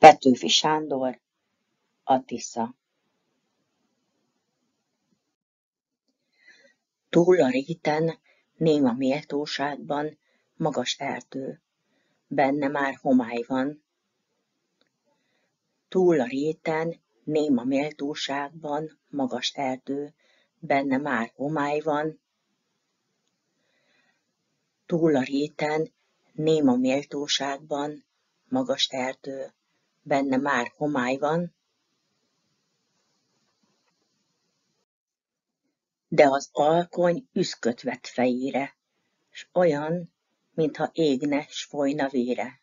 Petőfi Sándor A Tisza Túl a réten, néma méltóságban, magas erdő, benne már homály van. Túl a réten, néma méltóságban, magas erdő, benne már homály van. Túl a réten, néma méltóságban, magas erdő, benne már homály van, de az alkony üszköt vett fejére, s olyan, mintha égne, s folyna vére.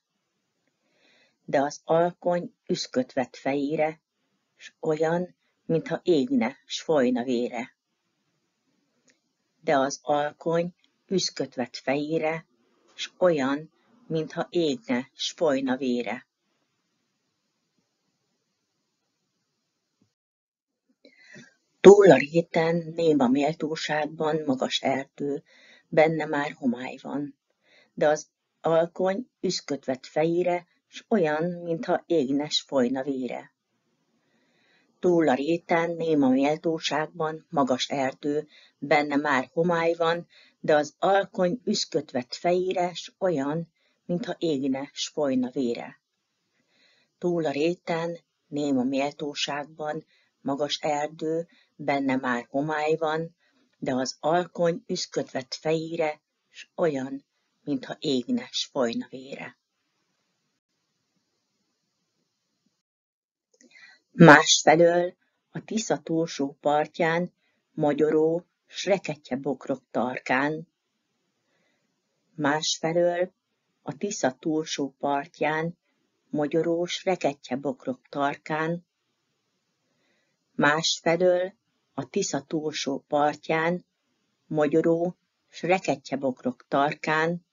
De az alkony üszköt vett fejére, s olyan, mintha égne, s folyna vére. De az alkony üszköt vett fejére, s olyan, mintha égne, s folyna vére. Túl a réten, néma méltóságban magas erdő, benne már homály van, de az alkony üszköt vett fejére, s olyan, mintha égne, s folyna vére. Túl a réten, néma méltóságban magas erdő, benne már homály van, de az alkony üszköt vett fejére, s olyan, mintha égne, s folyna vére. Túl a réten, néma méltóságban magas erdő, benne már homály van, de az alkony üszköt vett fejére, s olyan, mintha égne, s folyna vére. Másfelől a Tisza túlsó partján magyaró, s reketje bokrok tarkán. Másfelől a Tisza túlsó partján magyarós reketje bokrok tarkán. Másfelől a Tisza túlsó partján, mogyoró s rekettyebokrok tarkán,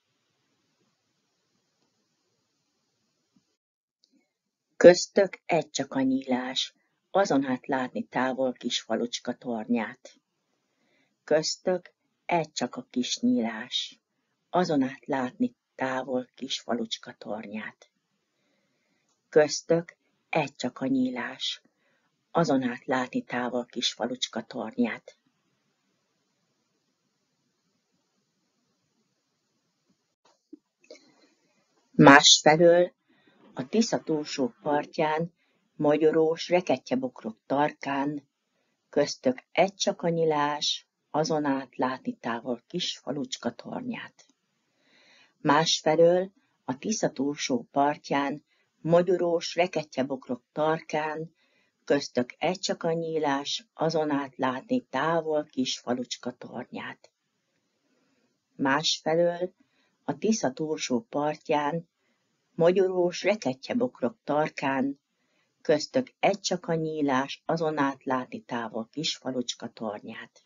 köztök egy csak a nyílás, azon át látni távol kis falucska tornyát. Köztök egy csak a kis nyílás, azon át látni távol kis falucska tornyát. Köztök egy csak a nyílás, azon át látni távol kis falucska tornyát. Másfelől a Tisza túlsó partján, magyarós rekettyebokrok tarkán, köztök egy csak a nyilás, azon át látni távol kis falucska tornyát. Másfelől a Tisza túlsó partján, magyarós rekettyebokrok tarkán, köztök egy csak a nyílás, azon át látni távol kis falucska tornyát. Másfelől a Tisza túlsó partján, magyarós rekettyebokrok tarkán, köztök egy csak a nyílás, azon át látni távol kis falucska tornyát.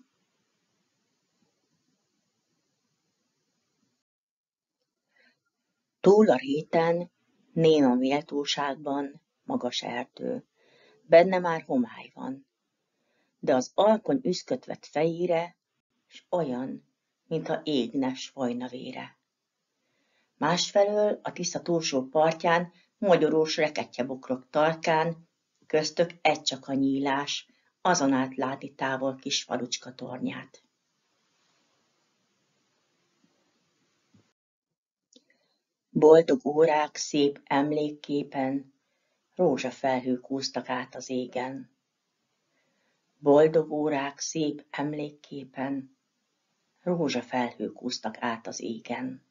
Túl a réten, néma méltóságban, magas erdő, Benne már homály van, de az alkony üszköt vett fejére, s olyan, mintha égne s folyna vére. Másfelől a Tisza túlsó partján magyarós rekettyebokrok tarkán, köztök egy csak a nyílás, azon át látni távol kis falucska tornyát. Boldog órák szép emlékképen, rózsafelhők úsztak át az égen. Boldog órák szép emlékképen, rózsafelhők úsztak át az égen.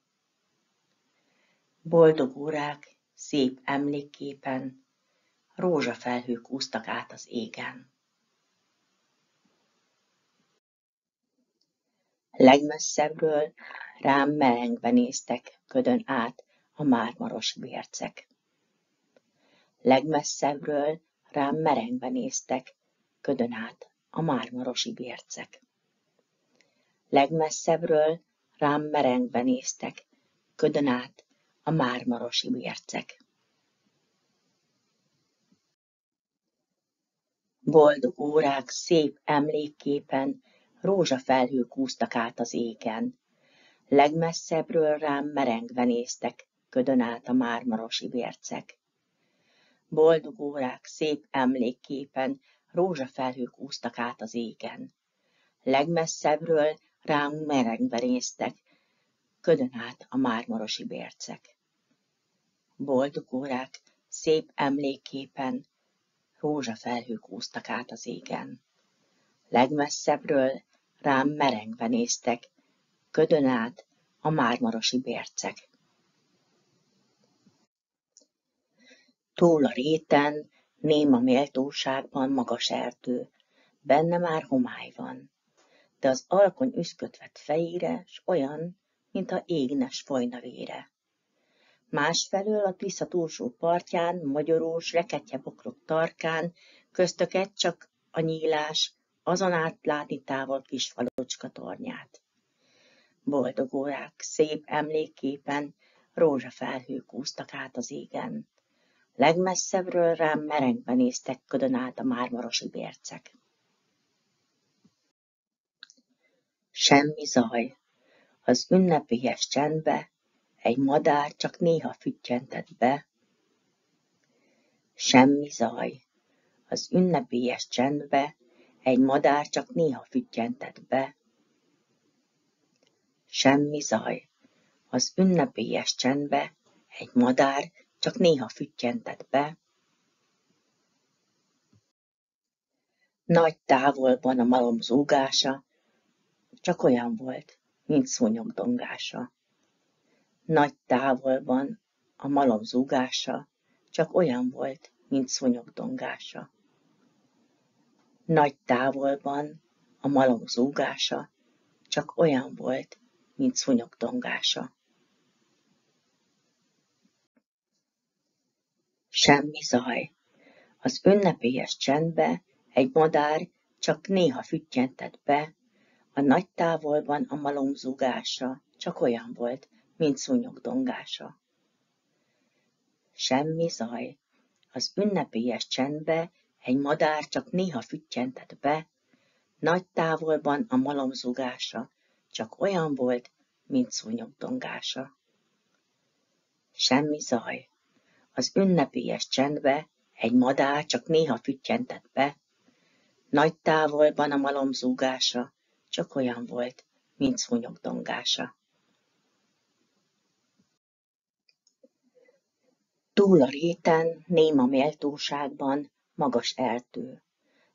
Boldog órák szép emlékképen, rózsafelhők úsztak át az égen. Legmesszebbről rám merengve néztek ködön át a mármaros bércek. Legmesszebbről rám merengve néztek, ködön át a mármarosi bércek. Legmesszebbről rám merengve néztek, ködön át a mármarosi bércek. Boldog órák szép emlékképen rózsafelhők úsztak át az égen. Legmesszebbről rám merengve néztek, ködön át a mármarosi bércek. Boldog órák szép emlékképen rózsafelhők úsztak át az égen. Legmesszebbről ránk merengve néztek, ködön át a mármarosi bércek. Boldog órák szép emlékképen rózsafelhők úsztak át az égen. Legmesszebbről rám merengve néztek, ködön át a mármarosi bércek. Túl a réten, néma méltóságban magas erdő, benne már homály van, de az alkony üszköt fejére, s olyan, mintha égnes folyna vére. Másfelől a Tisza túlsó partján, magyarós, reketje bokrok tarkán, köztöket csak a nyílás, azon át látni távol kis falocska tornyát. Boldog órák, szép emlékképen, rózsafelhők úsztak át az égen. Legmesszebbről rám merengve néztek ködön át a mármarosi bércek. Semmi zaj. Az ünnepélyes csendbe egy madár csak néha füttyentett be. Semmi zaj. Az ünnepélyes csendbe egy madár csak néha füttyentett be. Semmi zaj. Az ünnepélyes csendbe egy madár csak néha füttyentett be. Nagy távolban a malom zúgása csak olyan volt, mint szúnyog dongása. Nagy távolban a malom zúgása csak olyan volt, mint szúnyog dongása. Nagy távolban a malom zúgása csak olyan volt, mint szúnyog dongása. Semmi zaj. Az ünnepélyes csendbe egy madár csak néha füttyentett be, a nagy távolban a malom zúgása csak olyan volt, mint szúnyog dongása. Semmi zaj. Az ünnepélyes csendbe egy madár csak néha füttyentett be, nagy távolban a malom zúgása csak olyan volt, mint szúnyog dongása. Semmi zaj. Az ünnepélyes csendbe egy madár csak néha füttyentett be, nagy távolban a malom zúgása csak olyan volt, mint szúnyog dongása. Túl a réten, néma méltóságban, magas erdő.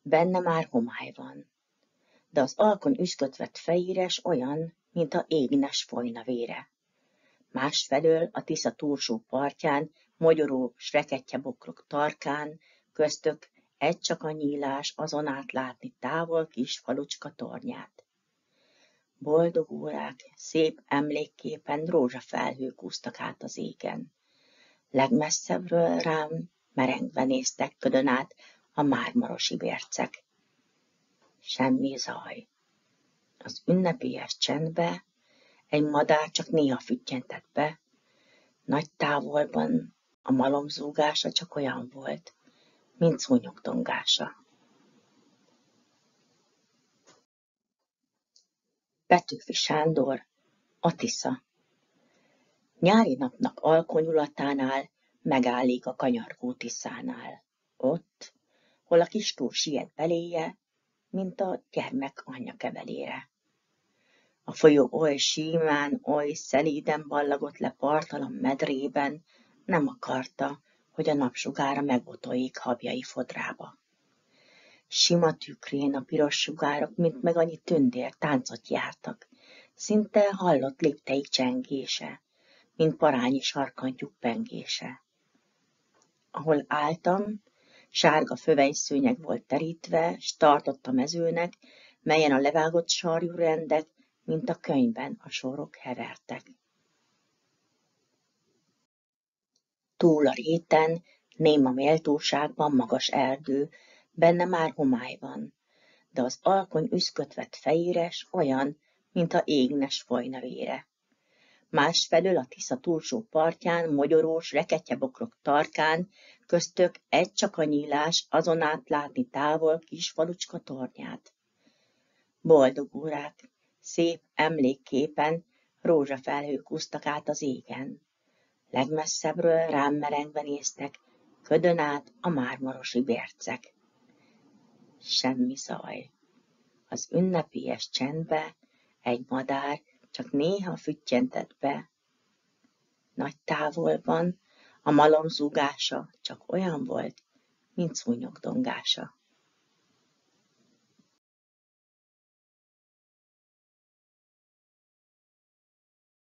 Benne már homály van. De az alkony üszkötvett fejéres olyan, mint a égnes folyna vére. Másfelől a Tisza túlsó partján, mogyoró sreketje bokrok tarkán, köztök egy csak a nyílás, azon át látni távol kis falucska tornyát. Boldog órák, szép emlékképen rózsafelhők úsztak át az égen. Legmesszebbről rám merengve néztek ködön át a mármarosi bércek. Semmi zaj. Az ünnepélyes csendbe egy madár csak néha füttyentett be, nagy távolban a malom zúgása csak olyan volt, mint szúnyog dongása. Petőfi Sándor, Atisza Nyári napnak alkonyulatánál megállik a kanyargó Tiszánál. Ott, hol a kis túl siet beléje, mint a gyermek anyja kebelére. A folyó oly símán, oly szelíden ballagott le partalan medrében, nem akarta, hogy a napsugára megbotoljék habjai fodrába. Sima tükrén a piros sugárok, mint meg annyi tündér táncot jártak, szinte hallott lépteik csengése, mint parányi sarkantjuk pengése. Ahol álltam, sárga fövenyszőnyeg volt terítve, s tartott a mezőnek, melyen a levágott sarjú rendek, mint a könyvben a sorok hevertek. Túl a réten, néma méltóságban magas erdő, benne már homály van, de az alkony üszkötvett fejéres olyan, mint a égnes folyna vére. Másfelől a Tisza túlsó partján, mogyorós, reketjebokrok tarkán, köztök egy csak a nyílás, azon át látni távol kis falucska tornyát. Boldog órák, szép emlékképen rózsafelhők úsztak át az égen. Legmesszebbről rám merengve néztek, ködön át a mármarosi bércek. Semmi zaj. Az ünnepélyes csendbe egy madár csak néha füttyentett be. Nagy távolban a malom zúgása csak olyan volt, mint szúnyog dongása.